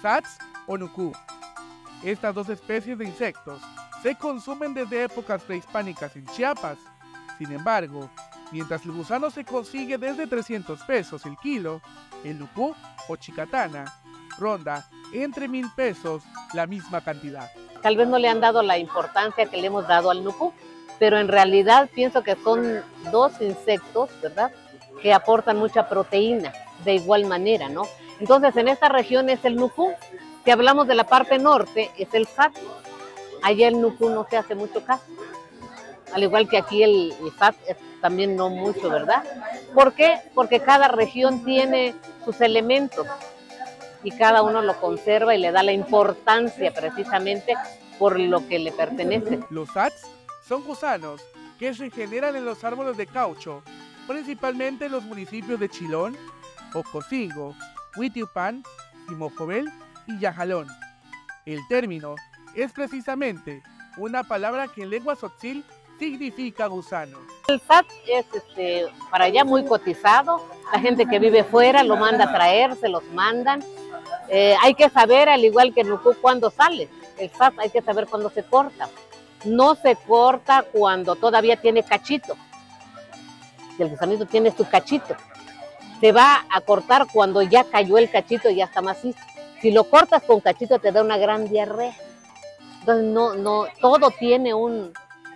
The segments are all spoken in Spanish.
sats o nuku. Estas dos especies de insectos se consumen desde épocas prehispánicas en Chiapas. Sin embargo, mientras el gusano se consigue desde 300 pesos el kilo, el nuku o chicatana ronda entre mil pesos la misma cantidad. Tal vez no le han dado la importancia que le hemos dado al nuku, pero en realidad pienso que son dos insectos, ¿verdad? Que aportan mucha proteína de igual manera, ¿no? Entonces en esta región es el nuku, si hablamos de la parte norte es el sat, allá el nuku no se hace mucho caso, al igual que aquí el, el es también no mucho, ¿verdad? ¿Por qué? Porque cada región tiene sus elementos y cada uno lo conserva y le da la importancia precisamente por lo que le pertenece. Los sats son gusanos que se generan en los árboles de caucho, principalmente en los municipios de Chilón, Ocosingo, Huitiupan, Timojobel y Yajalón. El término es precisamente una palabra que en lengua sotzil significa gusano. El SAT es este, para allá muy cotizado, la gente que vive fuera lo manda a traer, se los mandan. Eh, hay que saber, al igual que el nuku, cuándo sale. El SAT hay que saber cuándo se corta. No se corta cuando todavía tiene cachito. El gusanito tiene su cachito. Se va a cortar cuando ya cayó el cachito y ya está macizo. Si lo cortas con cachito te da una gran diarrea. Entonces no, no, todo tiene un,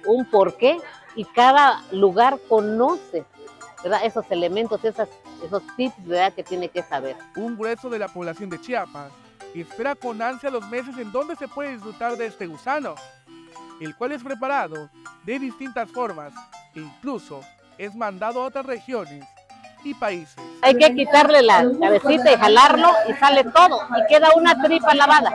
un porqué y cada lugar conoce ¿verdad? esos elementos, esas, esos tips ¿verdad? que tiene que saber. Un grueso de la población de Chiapas espera con ansia los meses en donde se puede disfrutar de este gusano, el cual es preparado de distintas formas e incluso es mandado a otras regiones Hay que quitarle la cabecita y jalarlo y sale todo y queda una tripa lavada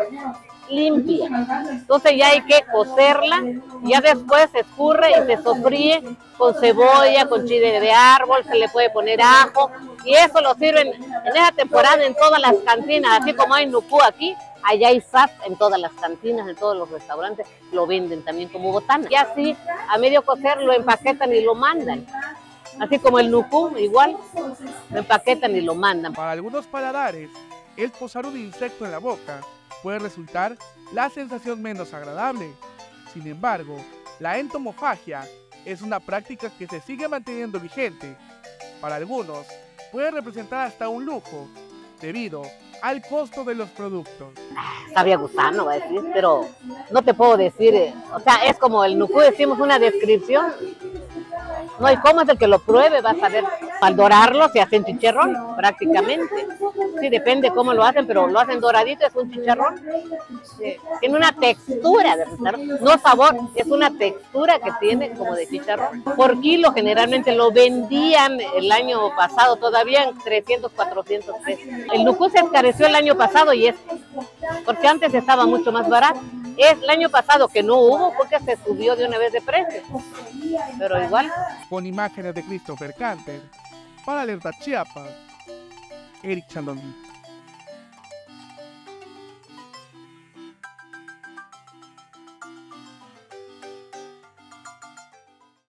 limpia. Entonces ya hay que cocerla, ya después se escurre y se sofríe con cebolla, con chile de árbol, se le puede poner ajo y eso lo sirven en esa temporada en todas las cantinas, así como hay nucú aquí, allá hay sat en todas las cantinas, en todos los restaurantes, lo venden también como botana. Y así, a medio cocer, lo empaquetan y lo mandan. Así como el nucú, igual, lo empaquetan y lo mandan. Para algunos paladares, el posar un insecto en la boca puede resultar la sensación menos agradable. Sin embargo, la entomofagia es una práctica que se sigue manteniendo vigente. Para algunos, puede representar hasta un lujo, debido al costo de los productos. Sabía gusano, va a decir, pero no te puedo decir, eh, o sea, es como el nuku, decimos una descripción, no hay cómo es el que lo pruebe, vas a ver. Al dorarlo se hace un chicharrón, prácticamente. Sí, depende cómo lo hacen, pero lo hacen doradito, es un chicharrón. Tiene una textura de chicharrón, no sabor, es una textura que tiene como de chicharrón. Por kilo generalmente lo vendían el año pasado todavía en 300, 400 pesos. El nucú se encareció el año pasado y es porque antes estaba mucho más barato. Es el año pasado que no hubo porque se subió de una vez de precio. Pero igual. Con imágenes de Christopher Canter, para Alerta Chiapas, Eric Chandon.